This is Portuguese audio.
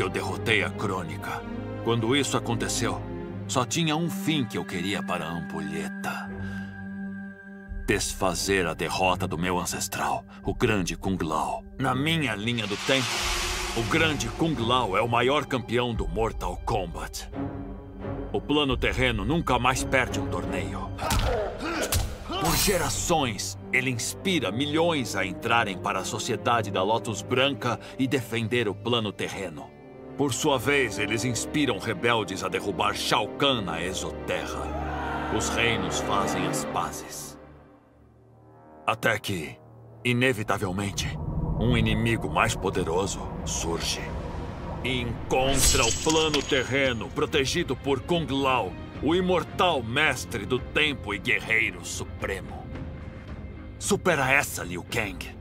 que eu derrotei a Crônica. Quando isso aconteceu, só tinha um fim que eu queria para a ampulheta. Desfazer a derrota do meu ancestral, o grande Kung Lao. Na minha linha do tempo, o grande Kung Lao é o maior campeão do Mortal Kombat. O plano terreno nunca mais perde um torneio. Por gerações, ele inspira milhões a entrarem para a sociedade da Lotus Branca e defender o plano terreno. Por sua vez, eles inspiram rebeldes a derrubar Shao Kahn na Exoterra. Os reinos fazem as pazes. Até que, inevitavelmente, um inimigo mais poderoso surge. E encontra o plano terreno protegido por Kung Lao, o imortal mestre do tempo e guerreiro supremo. Supera essa, Liu Kang.